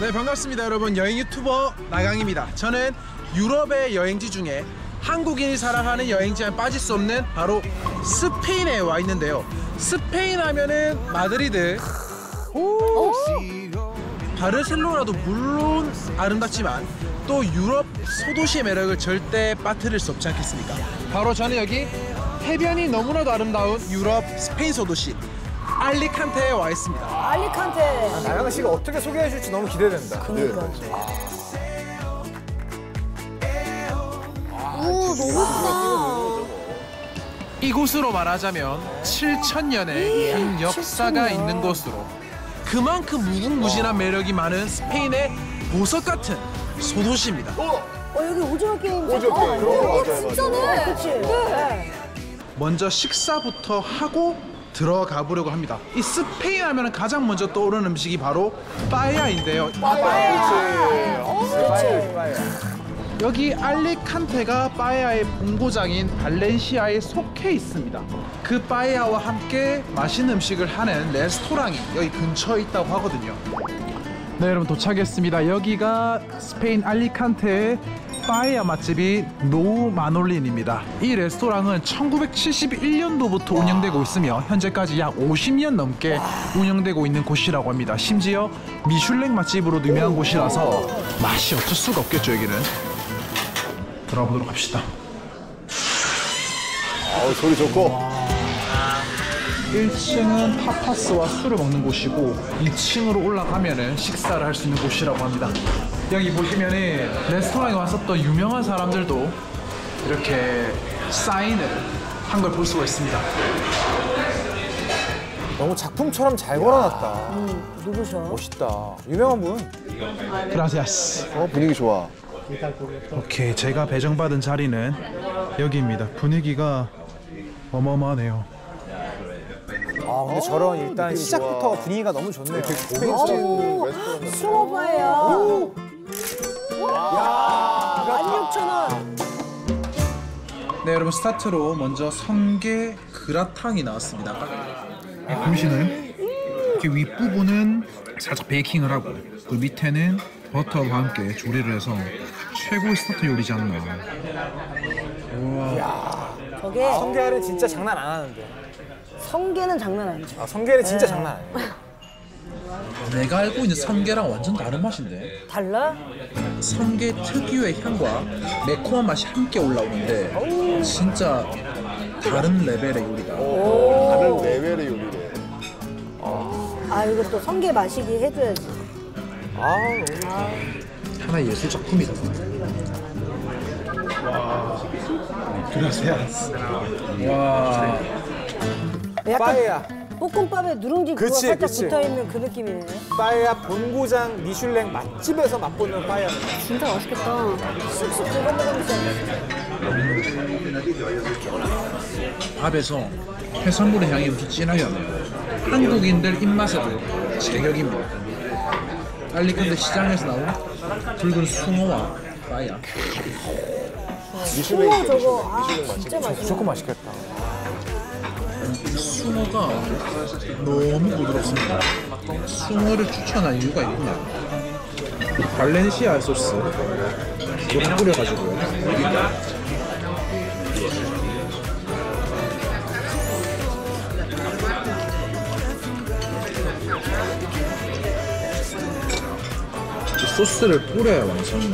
네 반갑습니다 여러분. 여행 유튜버 나강입니다. 저는 유럽의 여행지 중에 한국인이 사랑하는 여행지에 빠질 수 없는 바로 스페인에 와 있는데요. 스페인 하면은 마드리드. 바르셀로나도 물론 아름답지만 또 유럽 소도시의 매력을 절대 빠뜨릴 수 없지 않겠습니까? 바로 저는 여기 해변이 너무나도 아름다운 유럽 스페인 소도시 알리칸테에 와 있습니다 알리칸테. 나영 씨가 어떻게 소개해 줄지 너무 기대된다. 그니까. 오, 너무 크다. 이곳으로 말하자면 7천년의 긴 역사가 7,000년. 있는 곳으로 그만큼 무궁무진한 매력이 많은 스페인의 보석 같은 소도시입니다. 어, 여기 오징어 게임. 오징어 어, 게임. 어, 맞아요, 진짜네. 그치. 네. 먼저 식사부터 하고 들어가 보려고 합니다. 이 스페인 하면 가장 먼저 떠오르는 음식이 바로 빠에야인데요. 어, 그렇지. 빠에. 여기 알리칸테가 빠에야의 본고장인 발렌시아에 속해 있습니다. 그 빠에야와 함께 맛있는 음식을 하는 레스토랑이 여기 근처에 있다고 하거든요. 네, 여러분 도착했습니다. 여기가 스페인 알리칸테의 빠에야 맛집이 노우 마놀린입니다. 이 레스토랑은 1971년도부터 운영되고 있으며 현재까지 약 50년 넘게 운영되고 있는 곳이라고 합니다. 심지어 미슐랭 맛집으로도 유명한 곳이라서 맛이 어쩔 수가 없겠죠, 여기는. 들어가 보도록 합시다. 아우 소리 좋고 1층은 타파스와 술을 먹는 곳이고 2층으로 올라가면은 식사를 할 수 있는 곳이라고 합니다. 여기 보시면은 레스토랑에 왔었던 유명한 사람들도 이렇게 사인을 한 걸 볼 수가 있습니다. 너무 작품처럼 잘 걸어놨다. 음, 누구셔? 멋있다. 유명한 분. 그라시아스. 어 분위기 좋아 오케이, 제가 배정받은 자리는 여기입니다. 분위기가 어마어마하네요. 아 근데 저런 일단 시작부터 분위기가 너무 좋네요. 오, 숭어바야. 야, 16,000원. 네 여러분 스타트로 먼저 성게 그라탕이 나왔습니다 보시나요? 이렇게 윗부분은 살짝 베이킹을 하고 그 밑에는 버터와 함께 조리를 해서 최고의 스타트 요리지 않나 저게 성게는 진짜 장난 안 하는데. 성게는 장난 아니죠. 아 성게는 진짜 장난 아니에요. 내가 알고 있는 성게랑 완전 다른 맛인데. 달라? 성게 특유의 향과 매콤한 맛이 함께 올라오는데 진짜 다른 레벨의 요리다. 다른 레벨의 요리래. 아, 이거 또 성게 마시기 해줘야지. 아 하나의 예술 작품이다. 그라세아스 와. 약간 빠에야. 볶음밥에 누룽지 그거 그치, 살짝 그치. 붙어있는 그 느낌이네. 빠에야 본고장 미슐랭 맛집에서 맛보는 빠에야. 진짜 맛있겠다. 쑥쑥 긁어 먹으면서. 밥에서 해산물의 향이 엄청 진하게 나네요 한국인들 입맛에도 제격입니다 알리칸테 시장에서 나온 붉은 숭어와 빠야 숭어 저거, 아, 진짜 맛있네. 무조건 맛있겠다. 숭어가 너무 부드럽습니다. 숭어를 추천한 이유가 있구나. 발렌시아 소스 이렇게 뿌려가지고요. 이 소스를 뿌려야 완성이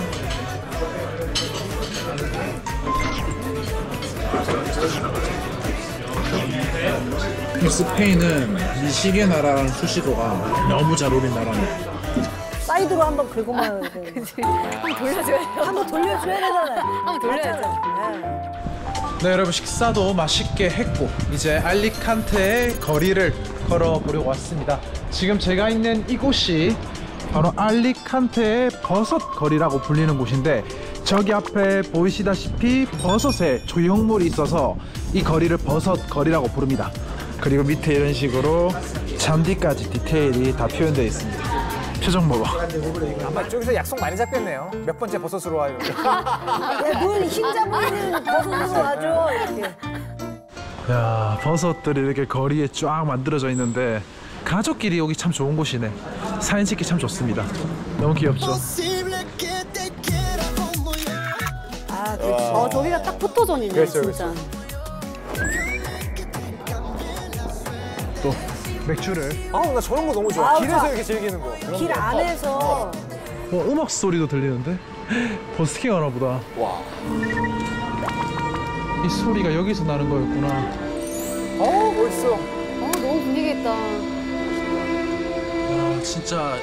네. 이 스페인은 미식의 나라라는 수식어가 너무 잘 어울린 나라입니다. 사이드로 한번 긁어 먹어야 돼. 한번 돌려줘야 돼요. 한번 돌려줘야 되잖아요. 한번 돌려야죠. 맞잖아요. 네 여러분 식사도 맛있게 했고 이제 알리칸테의 거리를 걸어보려고 왔습니다 지금 제가 있는 이곳이 바로 알리칸테의 버섯 거리라고 불리는 곳인데 저기 앞에 보이시다시피 버섯에 조형물이 있어서 이 거리를 버섯 거리라고 부릅니다 그리고 밑에 이런 식으로 잔디까지 디테일이 다 표현되어 있습니다 표정 봐봐 아마 저기서 약속 많이 잡겠네요. 몇 번째 버섯으로 와요. 야, 눈힘 잡으면 버섯으로 와줘. 이렇게. 야 버섯들이 이렇게 거리에 쫙 만들어져 있는데 가족끼리 오기 참 좋은 곳이네 사진 찍기 참 좋습니다. 너무 귀엽죠? 아, 그렇지. 어, 저기가 딱 포토존이네, 그렇죠, 진짜. 또 맥주를 아우 나 저런 거 너무 좋아. 아우, 길에서 자. 이렇게 즐기는 거. 길 안에서 어, 음악 소리도 들리는데? 버스킹 하나 보다. 와. 이 소리가 여기서 나는 거였구나. 어우 멋있어. 어, 너무 분위기 있다. 야, 진짜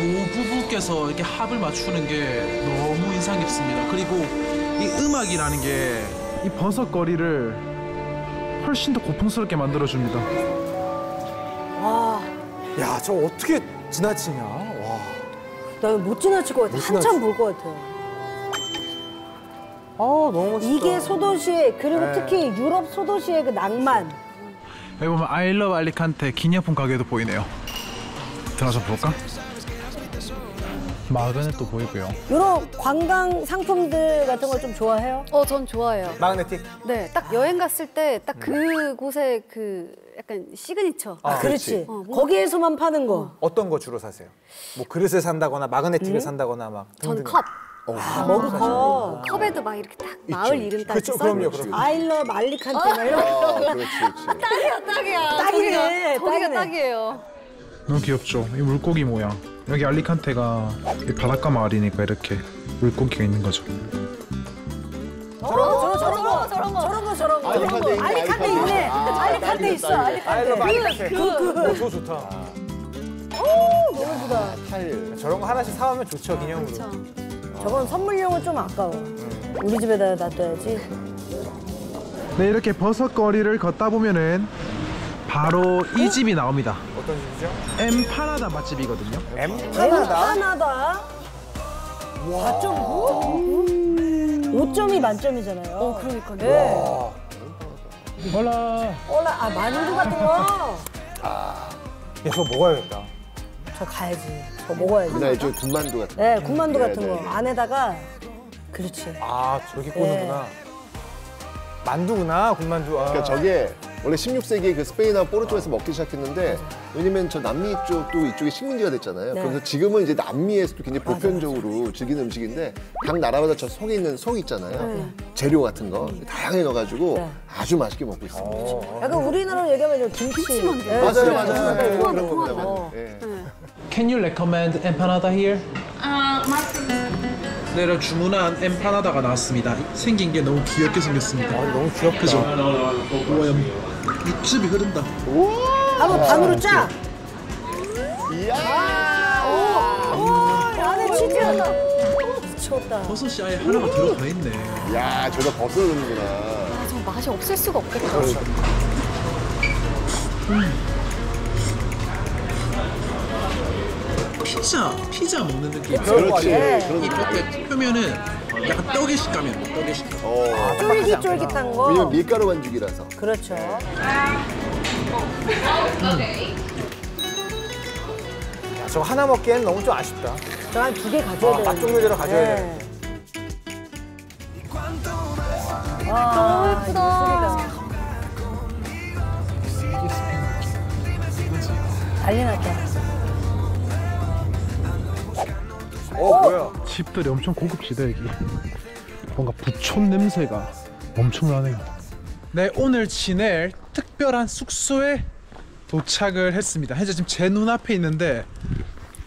노부부께서 이렇게 합을 맞추는 게 너무 인상 깊습니다. 그리고 이 음악이라는 게 이 버섯거리를 훨씬 더 고풍스럽게 만들어줍니다. 야 저 어떻게 지나치냐. 와. 나 이거 못 지나칠 것 같아. 못 한참 볼 것 같아. 아 너무 멋있다. 이게 소도시의 그리고 네. 특히 유럽 소도시의 그 낭만. 여기 보면 I love 알리칸테 기념품 가게도 보이네요. 들어가서 볼까? magnet 또 보이고요. 이런 관광 상품들 같은 걸 좀 좋아해요? 어, 전 좋아해요. magnetic. 네, 딱 여행 갔을 때 딱 그곳의 그 약간 시그니처. 아, 그렇지. 어, 뭔가- 거기에서만 파는 거. 어떤 거 주로 사세요? 뭐 그릇을 산다거나 magnetic을 산다거나 막. 전 등등. 컵. 아, 머그컵. 컵에도 막 이렇게 딱 마을 이름 딱 그쵸, 써 그럼요, 그럼요. 아일러 말리칸테 막 이런 거. 아, 그렇지, 그렇지. 딱이야, 딱이야. 딱이네, 저기가. 딱이에요. 너무 귀엽죠? 이 물고기 모양. 여기 알리칸테가 이 바닷가 마을이니까 이렇게 물고기가 있는 거죠. 저런 거. 저런 거. 알리칸테 있네, 알리칸테. 있네. 아, 딱이네, 있어. 아이러 알리칸테. 마그네틱. 어, 저거 좋다. 너무 예쁘다. 타일. 저런 거 하나씩 사오면 좋죠 기념으로. 저건 선물용은 좀 아까워. 우리 집에다 놔둬야지. 네, 이렇게 버섯거리를 걷다 보면은 바로 이 집이 나옵니다. 어떤 집이죠? 엠파나다 맛집이거든요. 엠파나다. 하나다. 4.9? 5점이 만점이잖아요. 어, 그러니까요. 네. 와. 올라. 올라, 아, 만두 같은 거. 야 저거 먹어야겠다. 저 가야지. 저 먹어야지. 저 군만두 같은 거. 네, 군만두 네, 같은 네, 거. 네. 안에다가. 그렇지. 아 저렇게 꼬는구나. 만두구나 군만두. 아. 그러니까 저게 원래 16세기에 그 스페인하고 포르투갈에서 먹기 시작했는데 왜냐면 저 남미 쪽도 이쪽에 식민지가 됐잖아요. 네. 그래서 지금은 이제 남미에서도 굉장히 보편적으로 즐기는 음식인데 각 나라마다 저 속에 있는 속 있잖아요. 재료 같은 거 다양하게 넣어가지고 네. 아주 맛있게 먹고 있습니다. 어. 약간 우리나라로 얘기하면 좀 김치. 네, 맞아요. 맞아요. 네, 그런 겁니다. 통한다. 맞아요. 예. Can you recommend empanada here? 네, 이런 주문한 엠파나다가 나왔습니다. 생긴 게 너무 귀엽게 생겼습니다. 아, 너무 귀엽다. 그죠? 우와, 육즙이 흐른다. 한번 반으로 짜. 이야! 오, 안에 치즈가. 미쳤다. 버섯이 아예 하나가 들어가 있네. 야, 저거 버섯 넣는구나. 아, 저 맛이 없을 수가 없겠다. 피자, 피자 먹는 느낌. 그렇지. 네. 그런 이 겉에 표면은 약간 떡의 식감이야, 떡의 식감. 어. 쫄깃쫄깃한 거. 왜냐면 밀가루 반죽이라서. 그렇죠. 야, 저거 하나 먹기에는 너무 좀 아쉽다. 저한 두 개 가져야 아, 돼. 맛 종류대로 가져야 네. 돼. 와, 너무 예쁘다. 난리 났다. 어 뭐야? 집들이 엄청 고급지다 여기. 뭔가 부촌 냄새가 엄청나네요. 네, 오늘 지낼 특별한 숙소에 도착을 했습니다. 현재 지금 제 눈앞에 있는데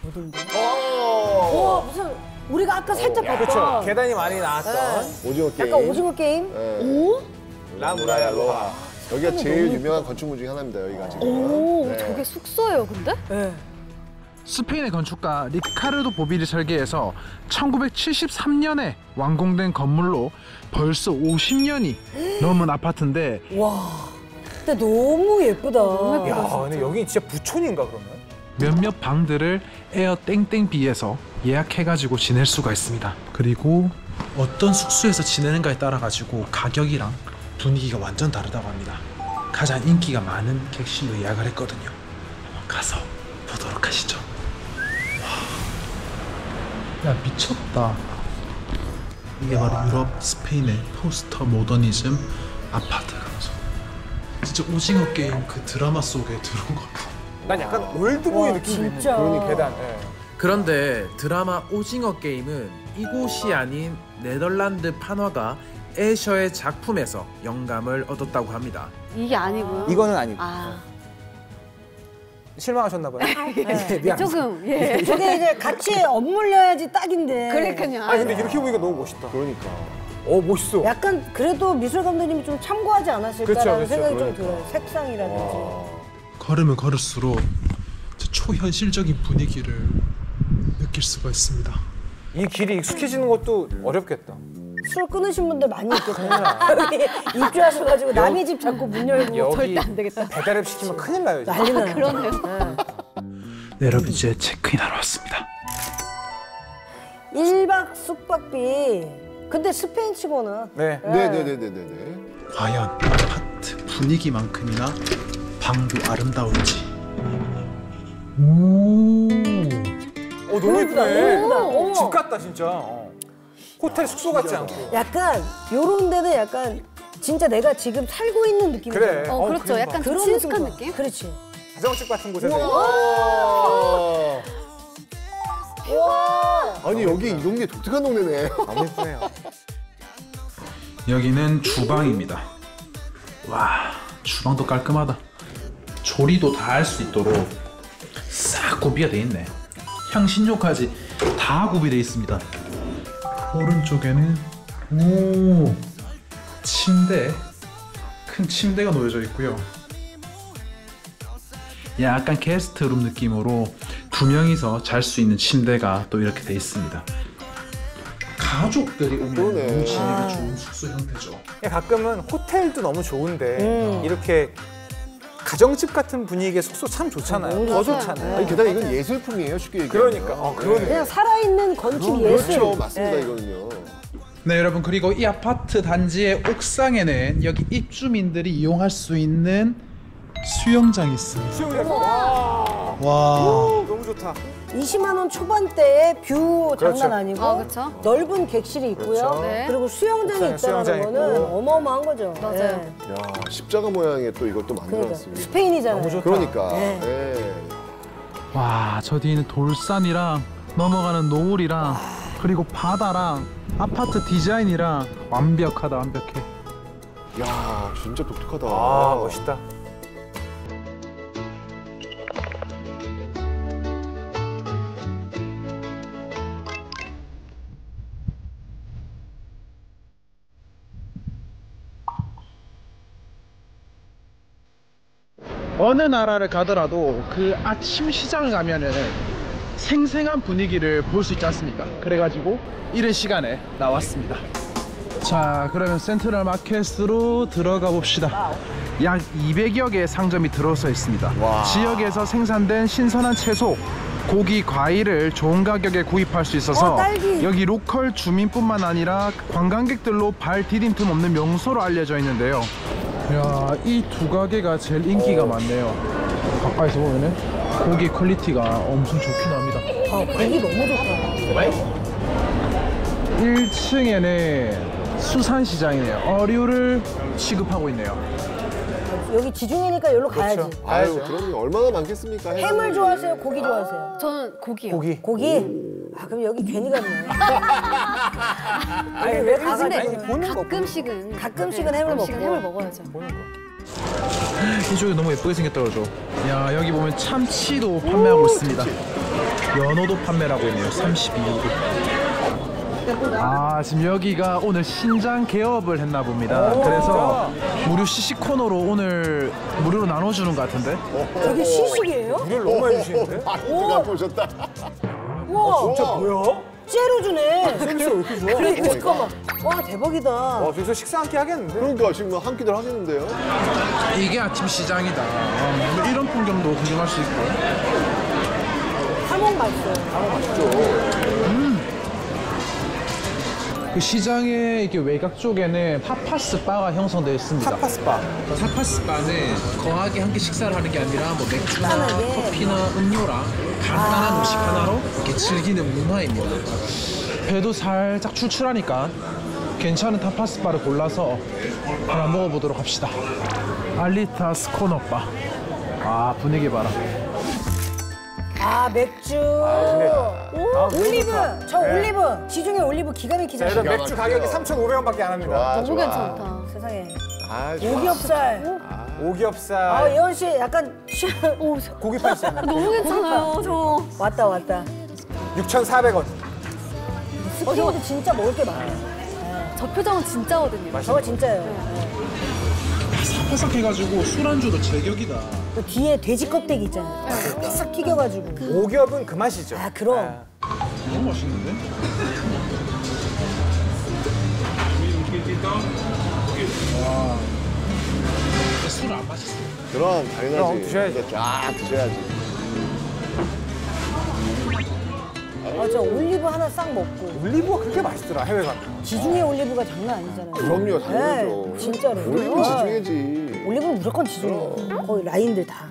오, 무슨 우리가 아까 살짝. 봤던 계단이 많이 나왔던 오징어 게임. 약간 오징어 게임? 네. 라무라야 로하. 여기가 제일 유명한 건축물 중에 하나입니다. 여기가 지금. 오, 네. 저게 숙소예요, 근데? 네. 스페인의 건축가 리카르도 보빌이 설계해서 1973년에 완공된 건물로 벌써 50년이 넘은 아파트인데 와, 근데 너무 예쁘다. 야, 근데 여기 진짜 부촌인가 그러면? 몇몇 방들을 에어 땡땡비에서 예약해가지고 지낼 수가 있습니다. 그리고 어떤 숙소에서 지내는가에 따라 가지고 가격이랑 분위기가 완전 다르다고 합니다. 가장 인기가 많은 객실로 예약을 했거든요. 한번 가서 보도록 하시죠. 와, 야 미쳤다. 이게 바로 유럽 스페인의 포스트모더니즘 아파트 감성. 진짜 오징어 게임 그 드라마 속에 들어온 것 같아. 난 약간 올드보이 와, 느낌이. 그러니 계단. 예. 그런데 드라마 오징어 게임은 이곳이 아닌 네덜란드 판화가 에셔의 작품에서 영감을 얻었다고 합니다. 이게 아니고요. 이거는 아니고 아, 실망하셨나 봐요. 네, 미안. 조금 예. 저게 이제 같이 엇물려야지 딱인데. 그러니까요. 아니 근데 이렇게 보니까 너무 멋있다. 그러니까. 어 멋있어. 약간 그래도 미술 감독님이 좀 참고하지 않았을까라는 그쵸, 그쵸, 생각이 좀 그러니까. 들어요. 색상이라든지. 걸으면 걸을수록 저 초현실적인 분위기를 느낄 수가 있습니다. 이 길이 익숙해지는 것도 어렵겠다. 술 끊으신 분들 많이 있겠어요. 여기 입주하셔가지고 남의 집 자꾸 문 열고 여기 절대 안 되겠다. 배달앱 시키면 큰일 나요. 지금. 난리 나요. 그러네요. 네, 여러분 이제 체크인하러 왔습니다. 1박 숙박비. 근데 스페인 치고는 네. 네 네 네 네네. 과연 아파트 분위기만큼이나 방도 아름다울지. 오. 어 너무 예쁘다, 예쁘네. 예쁘다. 집 같다 진짜. 어. 호텔 숙소 같지 않고. 약간 요런 데는 약간 진짜 내가 지금 살고 있는 느낌이 그래. 어, 어, 그렇죠. 약간 좀 그런 친숙한 느낌. 그렇지. 가정집 같은 곳에서. 와. 와. 아니 여기 이 동네 독특한 동네네. 너무 예쁘네요. 여기는 주방입니다. 와, 주방도 깔끔하다. 조리도 다 할 수 있도록 싹 구비가 돼 있네. 향신료까지 다 구비돼 있습니다. 오른쪽에는 오 침대 큰 침대가 놓여져 있고요. 약간 게스트룸 느낌으로 두 명이서 잘 수 있는 침대가 또 이렇게 돼 있습니다. 가족들이 오면 그러네. 너무 지내기 좋은 숙소 형태죠. 가끔은 호텔도 너무 좋은데 음. 이렇게 가정집 같은 분위기의 숙소 참 좋잖아요. 너무 더. 좋잖아요. 아니 게다가 이건 예술품이에요 쉽게 얘기하면. 그러니까. 어, 그러네. 그냥 살아있는 건축 예술. 그렇죠 맞습니다 네. 이거는요. 네 여러분 그리고 이 아파트 단지의 옥상에는 여기 입주민들이 이용할 수 있는 수영장이 있습니다. 수영장. 와. 와 좋다. 20만 원 초반대에 뷰 그렇죠. 장난 아니고 아, 그렇죠. 넓은 객실이 있고요. 그렇죠. 네. 그리고 수영장이 수영장 있다는 거는 있고. 어마어마한 거죠. 맞아요. 네. 야 십자가 모양의 또 이것도 그러니까 만들어놨습니다. 스페인이잖아요. 너무 좋다. 그러니까. 네. 예. 와, 저 뒤에는 돌산이랑 넘어가는 노을이랑 그리고 바다랑 아파트 디자인이랑 완벽하다 완벽해. 야 진짜 독특하다. 아 멋있다. 어느 나라를 가더라도 그 아침 시장을 가면은 생생한 분위기를 볼 수 있지 않습니까? 그래가지고 이른 시간에 나왔습니다. 자, 그러면 센트럴 마켓으로 들어가 봅시다. 약 200여 개의 상점이 들어서 있습니다. 와. 지역에서 생산된 신선한 채소, 고기, 과일을 좋은 가격에 구입할 수 있어서 어. 여기 local 주민뿐만 아니라 관광객들로 발 디딤 틈 없는 명소로 알려져 있는데요. 야, 이 두 가게가 제일 인기가 많네요. 가까이서 보면은 고기 quality가 엄청 좋긴 합니다. 아, 고기 너무 좋다. 1층에는 수산시장이네요. 어류를 취급하고 있네요. 여기 지중해니까 여기로 가야지. 그렇죠. 아유 그럼 얼마나 많겠습니까? 해물 좋아하세요? 고기 좋아하세요? 저는 고기요. 고기. 고기? 아 그럼 여기 괜히 갔네. 아니 왜 근데 가가지고 보는 거, 가끔씩은 가끔씩은 해물 가끔씩은 먹고. 해물 먹어야죠. 이쪽이 너무 예쁘게 생겼다 그러죠. 야 여기 보면 참치도 판매하고 있습니다. 연어도 판매를 하고 있네요. 32유로. 아 지금 여기가 오늘 신장 개업을 했나 봅니다. 그래서 무료 시식 코너로 오늘 무료로 나눠주는 것 같은데. 저게 시식이에요? 물을 너무 많이 주시는데? 아 보셨다. 우와 진짜 뭐야? 째로 주네. 서비스 왜 이렇게 좋아? 그러니까 잠깐만. 와 대박이다. 와 저기서 식사 한 끼 하겠는데? 그러니까 지금 한 끼들 하겠는데요. 이게 아침 시장이다. 어, 뭐 이런 풍경도 구경할 수 있고. 사먹 맛있어요. 그 시장의 이렇게 외곽 쪽에는 타파스 바가 형성되어 있습니다. 타파스바. 타파스 바는 거하게 함께 식사를 하는 게 아니라 뭐 맥주나 간단하게. 커피나 음료랑 간단한 음식 하나로 이렇게 즐기는 문화입니다. 배도 살짝 출출하니까 괜찮은 타파스 바를 골라서 하나 먹어보도록 합시다. 알리타스 코너바. 아 분위기 봐라. 아 맥주. 아, 올리브. 저 네. 올리브. 지중해 올리브 기가 자, 막히잖아요. 여러분 맥주 가격이 3,500원밖에 안 합니다. 좋아, 너무 좋아. 괜찮다. 세상에. 아, 좋아. 오겹살. 아 오겹살, 예원 씨 약간 쉬... 오, 저- 고기 팔찌 너무 괜찮아요, 저. 왔다 왔다. 6,400원. 스페인도 진짜 먹을 게 많아요. 저 표정은 진짜거든요. 저거 진짜예요. 바삭바삭해가지고 술안주도 제격이다. 그 뒤에 돼지 껍데기 있잖아요. 싹 튀겨가지고. 오겹은 그 맛이죠. 아 그럼. 너무 맛있는데? 와. 술안 마셨어. 그럼 당연하지. 그럼 드셔야지. 이거 쫙 드셔야지. 아, 저 올리브 하나 싹 먹고. 올리브가 그렇게 맛있더라 해외 가면. 지중해 올리브가 장난 아니잖아요. 그럼요, 당연하죠. 네, 진짜로. 올리브 아, 지중해지. 올리브는 무조건 지중해. 거의 라인들 다.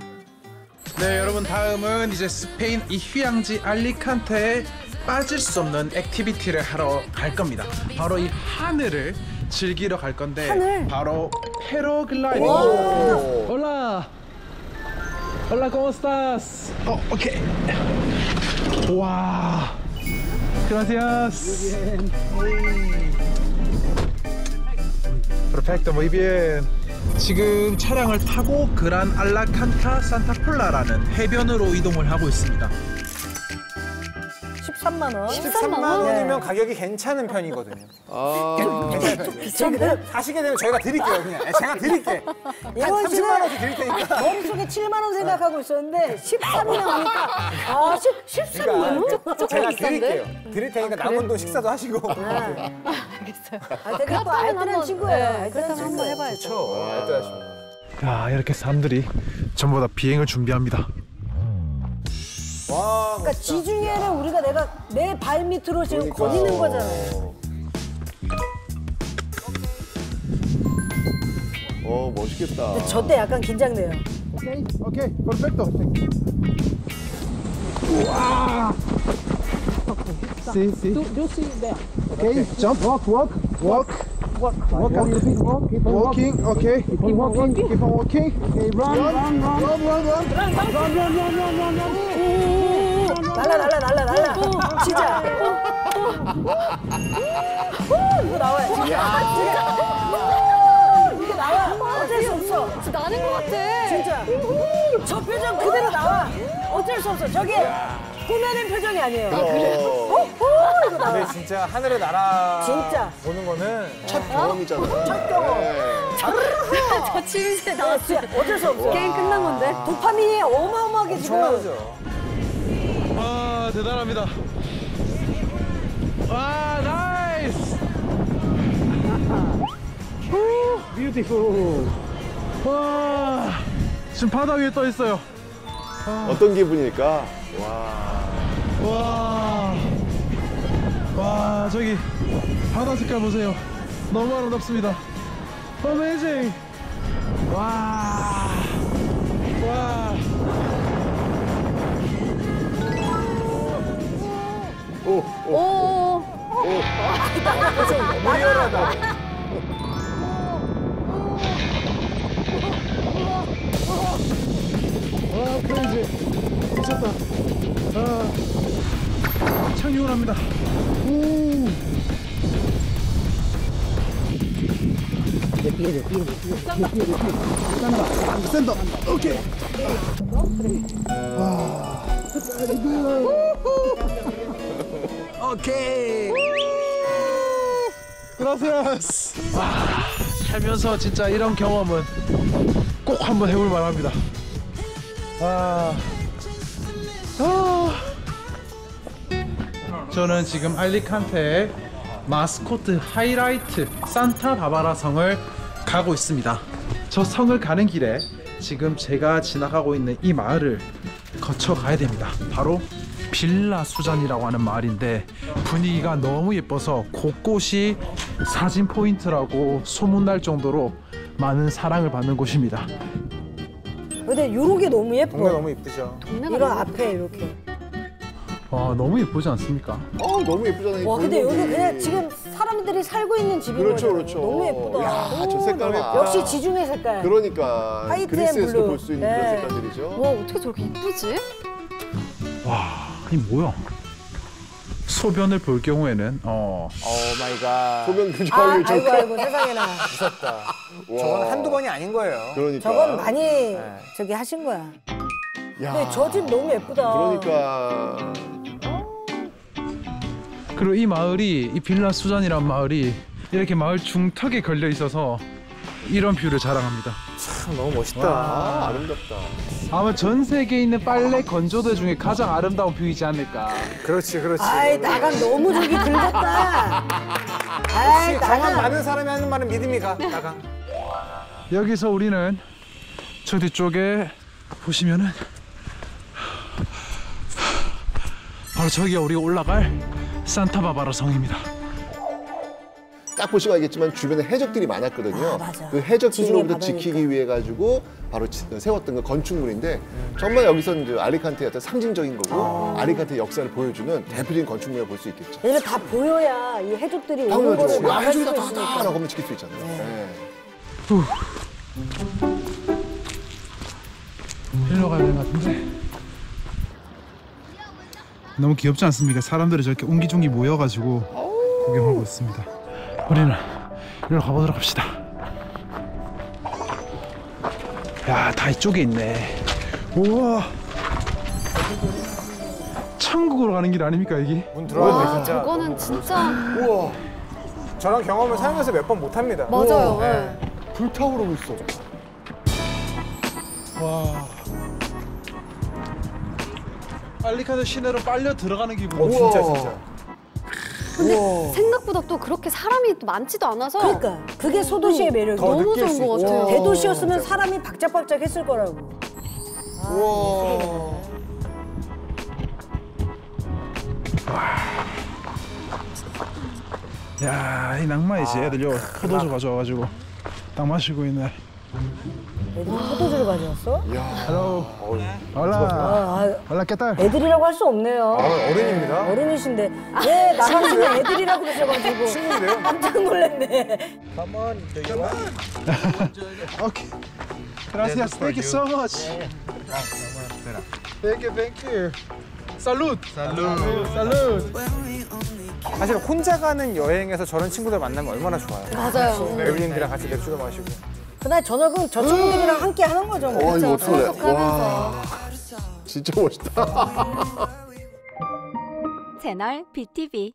네, 여러분 다음은 이제 스페인 이 휴양지 알리칸테에 빠질 수 없는 activity를 하러 갈 겁니다. 바로 이 하늘을 즐기러 갈 건데 하늘? 바로 패러글라이딩. 오. Hola. Hola, ¿cómo estás? Oh, okay. 와. Gracias. Perfecto, muy bien. 지금 차량을 타고 그란 알라칸타 산타폴라라는 해변으로 이동을 하고 있습니다. 13만 원. 13만 원이면 가격이 괜찮은 편이거든요. 아, 지금 가시게 되면 저희가 드릴게요 그냥. 네, 제가 드릴게. 한 예원 30만 씨는 원씩 드릴 테니까. 머릿속에 7만 원 생각하고 있었는데 13이 나오니까 아 10, 13만 그러니까 원? 제가 비싼데? 드릴게요. 드릴 테니까 남은 돈 식사도 하시고. 알겠어요. 아, 되게 또 알뜰한 친구예요. 네, 알뜰한 그렇다면 한번 친구예요. 해봐야죠. 야, 이렇게 사람들이 전부 다 비행을 준비합니다. 와, 그러니까 지중해는 우리가 내가 내 발 밑으로 지금 그러니까. 거니는 거잖아요. 어, 멋있겠다. 근데 저 때 약간 긴장돼요. 오케이, 오케이, perfecto. Sí, sí. Okay, jump, walk, walk, walk. Walk, walk your feet, walk. Keep on walking, okay. Keep on walking, keep on walking. Okay, run, run, run, run, run, run. Run, run, run, run, run, run. 날라 날라 날라 날라. 진짜. 오, 이거 나와요. 진짜. 진짜. 이거 나와. 어쩔 수 없어. 진짜 나는 것 같아. 진짜. 저 표정 그대로 나와. 어쩔 수 없어. 저게 꾸며낸 표정이 아니에요. 어, 어? 어? 이거 나와. 근데 진짜 하늘의 나라 진짜. 보는 거는 첫 경험이잖아요. 첫 경험. 저 침새 나왔어. 진짜 어쩔 수 없어. 게임 끝난 건데. 도파민이 어마어마하게 지금. 엄청나죠. 와, 대단합니다. 와, nice. Beautiful. 와, 지금 바다 위에 떠 있어요. 어떤 기분일까? 와. 와, 와 저기 바다 색깔 보세요. 너무 아름답습니다. Amazing. 와, 와. 오, 오. 오. 너무 리얼하다. 와, 크레이지. 미쳤다. 아, 착륙을 합니다. 오. 센터. 오케이. 와. 오케이. 그라시아스. 와, 살면서 진짜 이런 경험은 꼭 한번 해볼 만합니다. 아, 아. 저는 지금 알리칸테의 마스코트 하이라이트 산타 바바라 성을 가고 있습니다. 저 성을 가는 길에 지금 제가 지나가고 있는 이 마을을 거쳐 가야 됩니다. 바로 빌라 수잔이라고 하는 마을인데 분위기가 너무 예뻐서 곳곳이 사진 포인트라고 소문날 정도로 많은 사랑을 받는 곳입니다. 근데 요렇게 너무 예뻐. 동네 너무 이쁘죠. 동네가 이런 너무 앞에 이렇게. 와 너무 예쁘지 않습니까? 어, 너무 예쁘잖아요. 이와 근데 여기. 그냥 지금 사람들이 살고 있는 집인 그렇죠. 그렇죠. 너무 예쁘다. 야, 저 색깔 봐. 역시 지중해 색깔. 그러니까 white and 그리스에서도 blue. 볼수 있는 네. 그런 색깔들이죠. 와 어떻게 저렇게 이쁘지? 아니 뭐야? 소변을 볼 경우에는 어 oh my god. 소변 아, 교정하기 아이고 좀 아이고 세상에나. 무섭다. 저건 한두 번이 아닌 거예요. 그러니까. 저건 많이 저기 하신 거야. 야, 근데 저 집 너무 예쁘다. 그러니까 그리고 이 마을이 이 빌라 수잔이란 마을이 이렇게 마을 중턱에 걸려 있어서 이런 뷰를 자랑합니다. 참 너무 멋있다. 아, 아름답다. 아마 전 세계에 있는 빨래 건조대 중에 가장 아름다운 뷰이지 않을까. 그렇지, 그렇지. 아이 나간 너무 저기 긁었다. 아이 나간. 많은 사람이 하는 말은 믿음이 가. 나가. 여기서 우리는 저 뒤쪽에 보시면은 바로 저기가 우리가 올라갈 산타바바라 성입니다. 딱 보시면 알겠지만 주변에 해적들이 많았거든요. 아, 맞아. 그 해적들로부터 지중해 지키기 위해 가지고 바로 지- 세웠던 그 건축물인데 정말 여기서 이제 알리칸테의 어떤 상징적인 거고 알리칸테 역사를 보여주는 대표적인 건축물을 볼 수 있겠죠. 왜냐면 다 보여야 이 해적들이 오는 거를. 야, 막을 해적이다, 다, 다, 있으니까. 라고 하면 지킬 수 있잖아요. 네. 일로 가야 되는 것 같은데. 너무 귀엽지 않습니까? 사람들이 저렇게 옹기종기 모여가지고 구경하고 있습니다. 우리는 일로 가보도록 합시다. 야, 다 이쪽에 있네. 우와. 천국으로 가는 길 아닙니까, 이게? 문 들어가야 돼, 와, 진짜. 저거는 진짜 우와, 저런 경험을 살면서 몇 번 못 합니다. 맞아요. 네. 예. 불타오르고 있어. 알리칸테 시내로 빨려 들어가는 기분. 어, 진짜, 우와. 진짜. 근데 생각보다 또 그렇게 사람이 또 많지도 않아서 그러니까 그게 소도시의 매력이야. 더 너무 좋은 수 것. 같아요. 대도시였으면 사람이 박짝박짝 했을 거라고. 우와. 야, 이 낭만이지. 애들 요 포도주 가져와가지고 딱 마시고 있네. 애들이 포도주를 가져왔어? hello. 아, 올라 깨딸. 애들이라고 할 수 없네요. 아, 어른입니다. 어른이신데 왜 나가시면 애들이라고 그러셔가지고 친구인데요? 깜짝 놀랐네. 오케이. Gracias. Thank you so much. Thank you, thank you. Salud. Salud. Salud. 사실 혼자 가는 여행에서 저런 친구들 만나면 얼마나 좋아요. 맞아요. 외국인들이랑 같이 맥주도 마시고. 그날 저녁은 저 친구들이랑 함께 하는 거죠. 뭐. 와, 이거 어떡해. 와. 진짜 멋있다. 채널 BTV